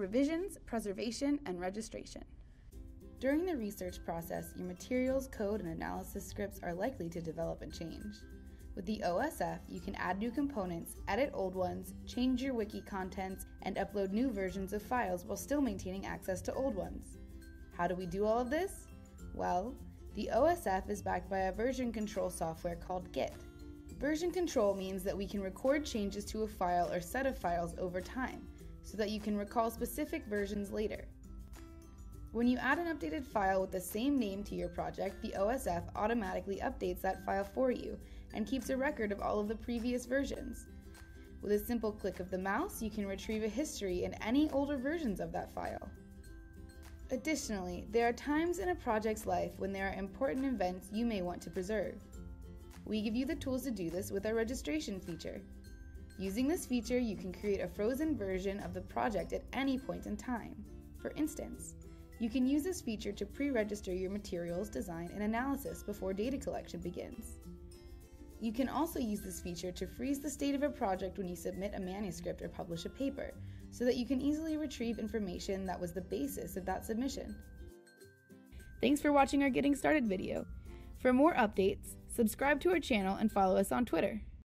revisions, preservation, and registration. During the research process, your materials, code, and analysis scripts are likely to develop and change. With the OSF, you can add new components, edit old ones, change your wiki contents, and upload new versions of files while still maintaining access to old ones. How do we do all of this? Well, the OSF is backed by a version control software called Git. Version control means that we can record changes to a file or set of files over time, so that you can recall specific versions later. When you add an updated file with the same name to your project, the OSF automatically updates that file for you and keeps a record of all of the previous versions. With a simple click of the mouse, you can retrieve a history in any older versions of that file. Additionally, there are times in a project's life when there are important events you may want to preserve. We give you the tools to do this with our registration feature. Using this feature, you can create a frozen version of the project at any point in time. For instance, you can use this feature to pre-register your materials, design, and analysis before data collection begins. You can also use this feature to freeze the state of a project when you submit a manuscript or publish a paper, so that you can easily retrieve information that was the basis of that submission. Thanks for watching our Getting Started video. For more updates, subscribe to our channel and follow us on Twitter.